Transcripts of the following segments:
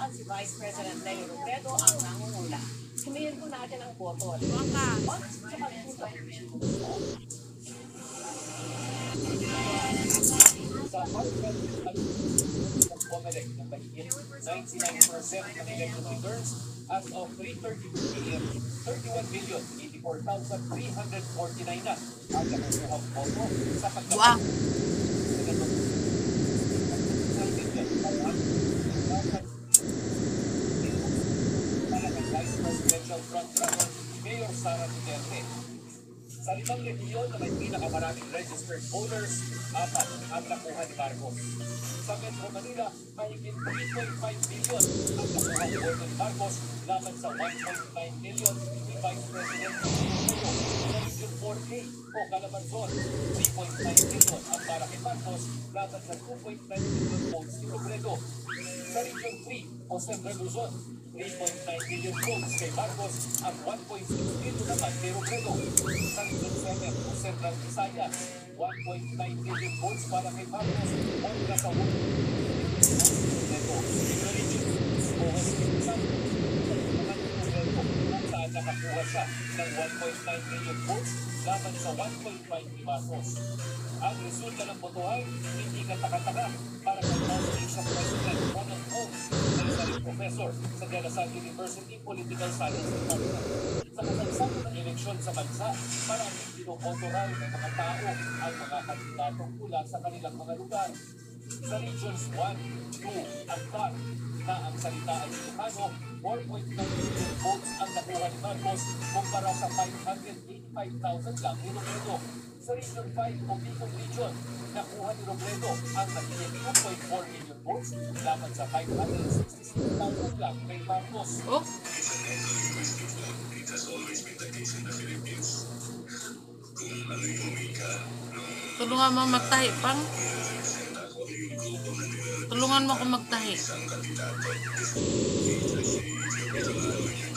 at si Vice President Lenny Robredo ang nangungula. Humihin po natin ang boto. Puso. sa Harvard ng Comelec na mahigit 99% ng election returns as of 3.32 p.m. 31 million 84,349 na ang boto sa. Vice Sara Duterte. Sa limang rehiyon na may pinakamaraming registered voters, apat ang nakuha ni Marcos. Sa Metro Manila, mahigit 3.5 million ang nakuha ni Gordon Marcos laban sa 1.9 million ni Vice President. Sa Region 4A o Calabarzon, 3.5 million ang para kay Marcos laban sa 2.9 million votes ni Robredo. Sa Region 3 o Central Luzon, 3.9 million votes kay Marcos at 1.6 million naman kay Robredo. Sa 7 o Central Visayas, 1.9 million votes para kay Marcos at nasa 1 million votes kay Robredo. Sa Region 6 o West Quezon, kung saan nakakuha siya ng 1.9 million votes laban sa 1.5 ni Marcos. Ang resulta ng botohan, hindi katakataka para kay Foundation President Ronald Ring professor sa De La University Political Science Department. Sa kasagsagan ng eleksyon sa bansa, maraming binobotoral ng mga tao ang mga kandidatong mula sa kanilang mga lugar. Sa regions 1, 2, at 5 na ang salita ay Ilocano, 4.9 million votes ang nakuha ni Marcos kumpara sa 585,000 lang ni Robredo. Sa Region 5 o Bicol Region, nakuha ni Robredo ang nagiging 2.4 million votes laban sa 566,000 lang kay Marcos. Oh, It has always been the case in the Philippines. Kung ano yung wika ng tulungan mo magtahi, pang. na Tulungan mo ako magtahi. isang kandidato. Kasi if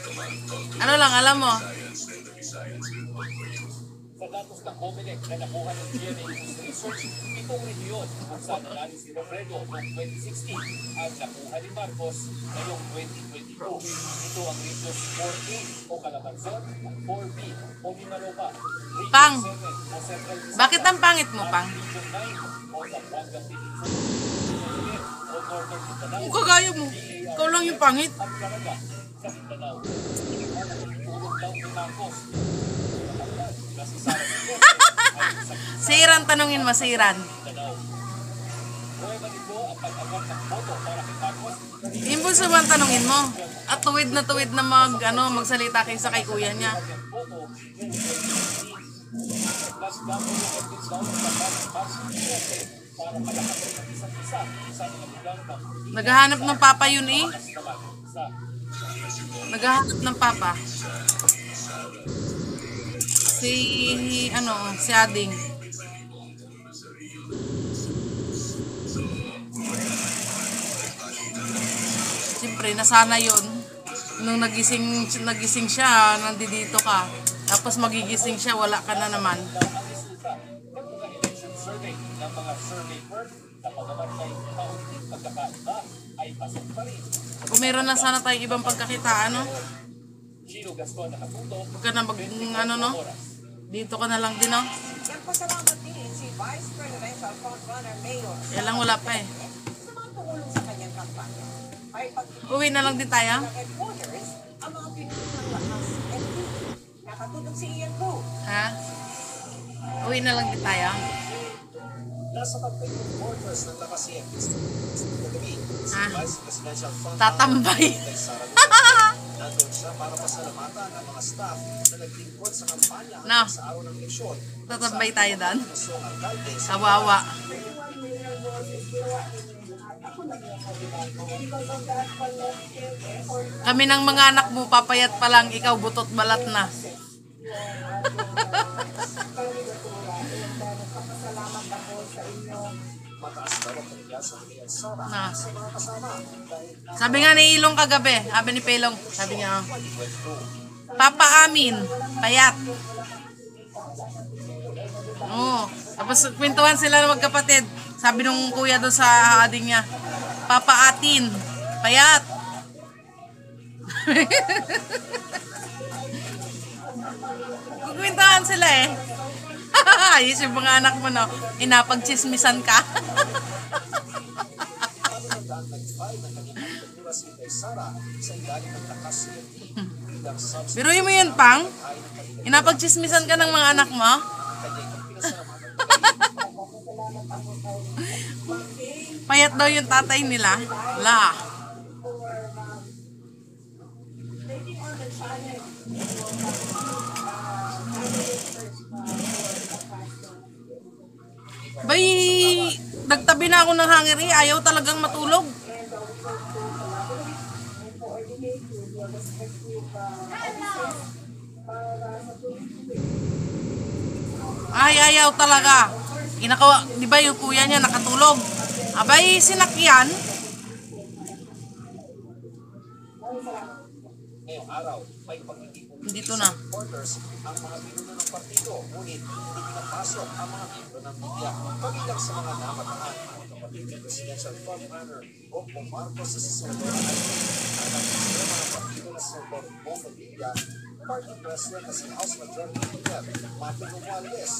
the man talk to Ano lang alam mo? Comelec na nakuha ng GMA Research, itong rehiyon kung saan nanalo si Robredo noong 2016 at nakuha ni Marcos ngayong 2022. Ito ang Region 4A o Calabarzon, 4B o Mimaropa, Pang. 7 o Central Visayas, Bakit ang pangit mo, Pang? Region 9 o Zamboanga Peninsula, o Northern Mindanao, Kung kagaya mo, ikaw lang yung pangit. at Caraga sa Mindanao. Tulong daw ni Marcos. Siran, tanungin mo, siran. Impulso ba tanungin mo? At tuwid na tuwid na mag, ano, magsalita kaysa kay kuya niya. ang boto noong 2016. Mas dapat yung evidence daw ng pagkakas ng Marcos Duterte para malakasin ang isa't isa sa mga lugar ng Naghahanap ng papa yun eh. Sa Naghahanap ng papa. Si, ano, si Ading. Siyempre, nasana yon Nung nagising, nagising siya, nandito ka. Tapos magigising siya, wala ka na naman. survey ng. Kung meron na sana tayong ibang pagkakitaan, no? Gino Gaston nakatuto, Huwag ka na mag, ano, no? Dito ka na lang din, no? Nagpasalamat din si Vice Presidential Frontrunner Mayor Kaya lang wala pa eh. sa mga tumulong sa kanyang kampanya. Uwi na lang din tayo. ng headquarters ang mga pinuno ng lakas MP. Nakatulog si Ian Wu. Ha? Uwi na lang din tayo. Nasa headquarters ng Lakas CM kagabi, si Ah. Front Tatambay. Nandun siya para pasalamatan ang mga staff na naglingkod sa kampanya No. sa araw ng eleksyon. Tatambay tayo doon. Kawawa. Kami ng mga anak mo, papayat pa lang, ikaw butot balat na. Mataas daw Na. Sabi nga ni Ilong kagabi, sabi ni Pelong, sabi niya, oh, kwento. Papa Amin, payat. Oo. Tapos kwentuhan sila ng magkapatid. Sabi nung kuya doon sa ading niya, Papa Atin, payat. Kukwentuhan sila eh. Ayos yung mga anak mo no. Inapagchismisan ka. Ang nag-file ng kanyang pagkakura si kay Sara sa ilalim ng lakas ni mo yun, Pang. Inapagchismisan ka ng mga anak mo. Payat daw yung tatay nila. La. Bay, nagtabi na ako ng hangiri. Ayaw talagang matulog. Ay, ayaw talaga. Inakawa, di ba yung kuya niya nakatulog? Abay, sinakyan. Dito na. ang mga pinuno ng partido, ngunit hindi pinapasok ang mga miyembro ng media. Kabilang sa mga namataan, kapatid ni Presidential Frontrunner Bongbong Marcos sa Senador Alvin, at ang sistema ng partido na Senador Bongo Villa, Party President na si House Majority Leader Martin Romualdez,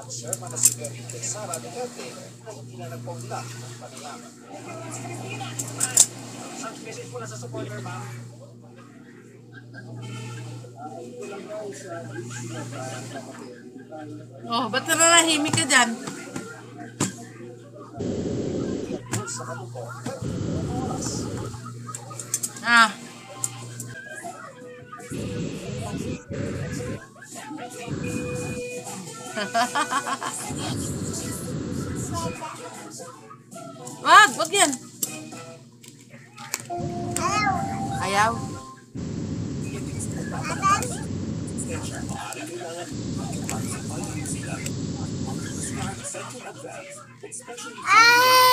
at Chairman na si Enrique Sara Duterte na hindi na nagpongla ng panayam. Ang message mo na sa supporter, ma'am? Oh, ba't na nahimik ka dyan? Sa katuto, Ah. wag, wag yan. Ayaw. Ah.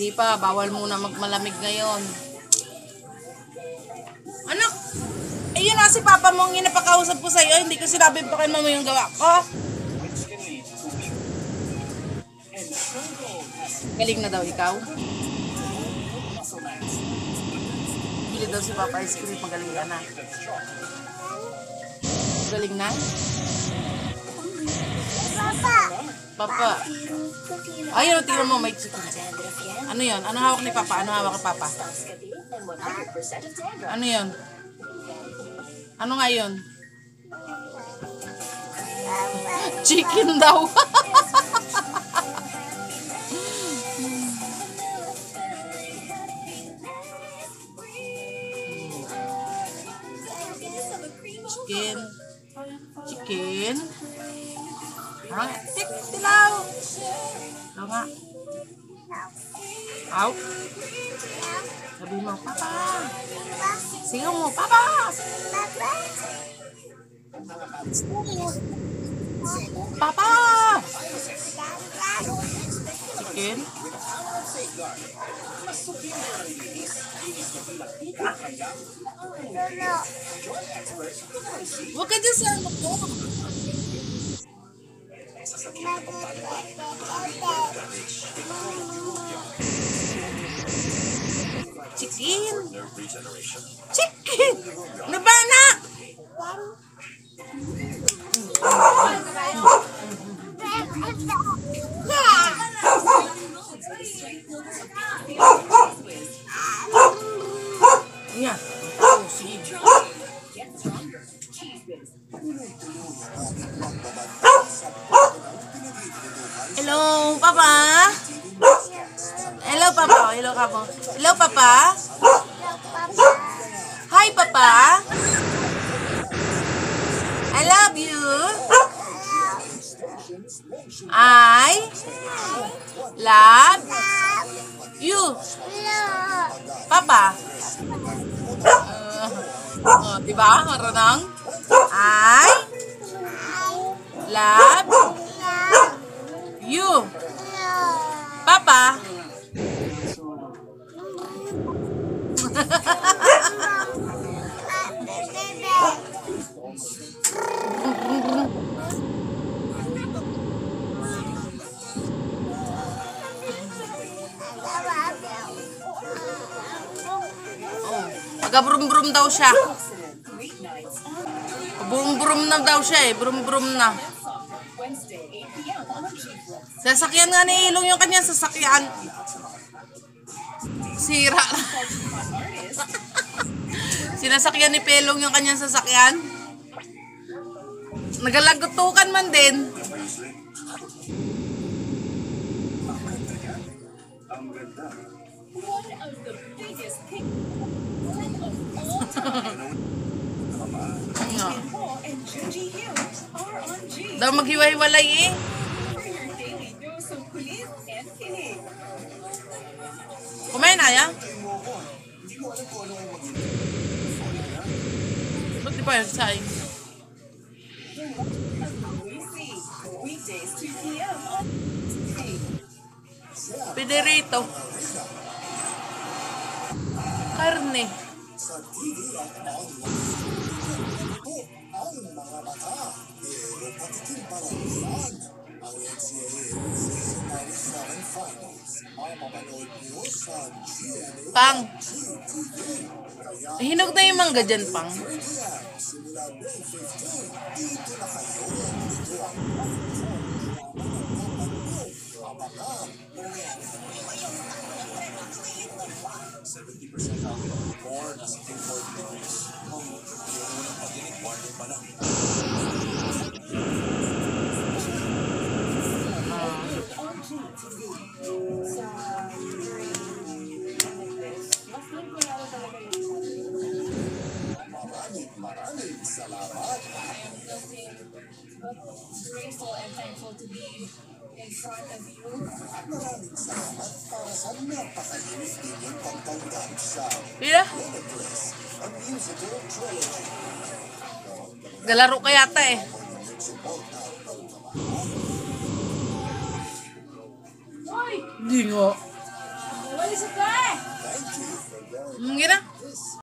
Di pa, bawal muna magmalamig ngayon. Anak, eh yun na si Papa mo ang inapakausap ko sa'yo. Hindi ko sinabi pa kay mama yung gawa ko. Galing na daw ikaw. Bili daw si Papa ice cream. Magaling ka na. Galing na? Papa. Ayun, tingnan mo, may chicken. Ano yun? Ano hawak ni Papa? Ano hawak ni Papa? Ano yun? Ano nga yun? Chicken daw. Chicken. Chicken. Ah, tik, tilaw. Tilaw nga. Aw. Sabi mo, Papa. Sigaw mo, Papa. Papa. Chicken. Huwag ka dyan sa ano ko. Chicken. Chicken. Ano ba Papa. Uh, oh, diba? Marunong? I love you. Papa. Taga-brum-brum daw siya. Brum-brum na daw siya eh. Brum-brum na. Sasakyan nga ni Ilong yung kanyang sasakyan. Sira na. Sinasakyan ni Pelong yung kanyang sasakyan. Nagalagutukan man din. Ano? Daw maghiwa-hiwalay eh. Kumain na ya? Ba't di pa yung saing? Piderito. Karne. Pang. Hinog na yung mangga dyan, Pang. Maraming you. Yeah. Galaro ka yata eh. Hindi nga. It, guy? Ang gina?